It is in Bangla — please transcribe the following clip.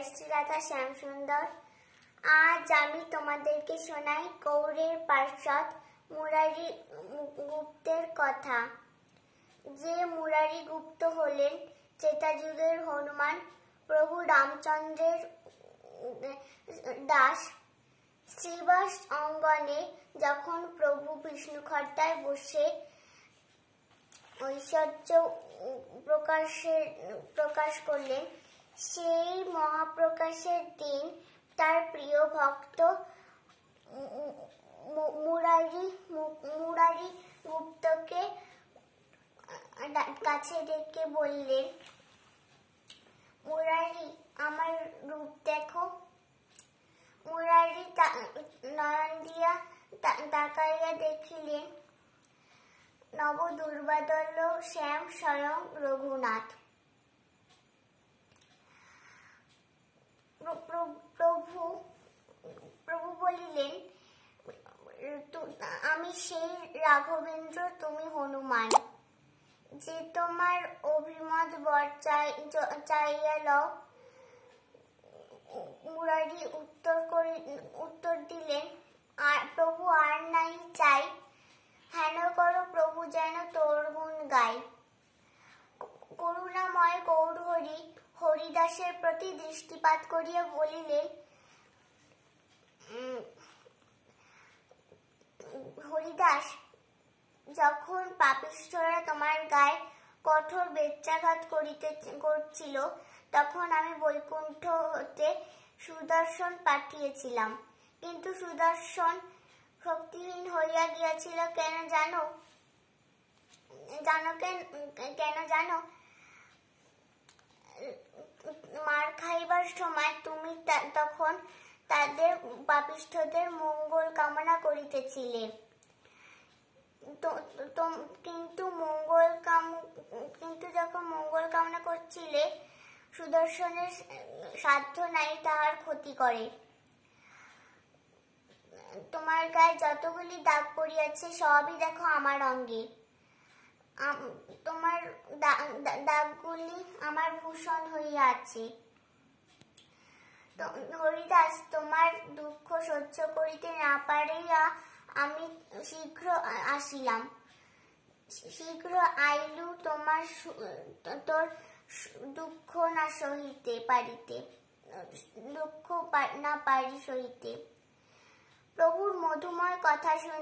জয় শ্রী রাধা শ্যামসুন্দর। আজ আমি তোমাদেরকে শোনাই কৌরের পার্ষদ মুরারি গুপ্তের কথা। যে মুরারি গুপ্ত হলেন যুগের হনুমান, প্রভু রামচন্দ্রের দাস। শ্রীবাস অঙ্গনে যখন প্রভু বিষ্ণু খর্তায় বসে ঐশ্বর্য প্রকাশের, প্রকাশ করলেন সেই মহাপ্রকাশের দিন তার প্রিয় ভক্ত মুরারি মুরারি গুপ্তকে কাছে ডেকে বললেন, মুরারি, আমার রূপ দেখো। মুরারি নয়ন দিয়া তাকাইয়া দেখিলেন নব দুর্বাদল শ্যাম স্বয়ং রঘুনাথ প্রভু প্রভু বলিলেন আমি সেই রাঘবেন্দ্র, তুমি হনুমান। যে তোমার অভিমত বর চাইয়া লও। মুরারি উত্তর করি, উত্তর দিলেন আর প্রভু আর নাই চাই। হেন করো প্রভু যেন তোর গুণ গাই করুণাময় গৌর হরি হরিদাসের প্রতি দৃষ্টিপাত করিয়া বলিলেন হরিদাস, যখন পাপিষ্ঠরা তোমার গায়ে কঠোর বেত্রাঘাত করিতে করছিল, তখন আমি বৈকুণ্ঠ হতে সুদর্শন পাঠিয়েছিলাম। কিন্তু সুদর্শন শক্তিহীন হইয়া গিয়াছিল কেন জানো? জানো কেন জানো? মার খাইবার সময় তুমি তখন তাদের পাপিষ্ঠদের মঙ্গল কামনা করিতেছিলে। কিন্তু মঙ্গল কাম, কিন্তু যখন মঙ্গল কামনা করছিলে, সুদর্শনের সাধ্য নাই তাহার ক্ষতি করে। তোমার গায়ে যতগুলি দাগ পড়িয়াছে, সবই দেখো আমার অঙ্গে। তোমার দাগগুলি আমার ভূষণ হইয়া আছে। হরিদাস তোমার দুঃখ সহ্য করিতে না পারিয়া আমি শীঘ্র আসিলাম। শীঘ্র আইলু তোমার তোর দুঃখ না সহিতে পারিতে, দুঃখ না পারি সহিতে। প্রভুর মধুময় কথা শুনি।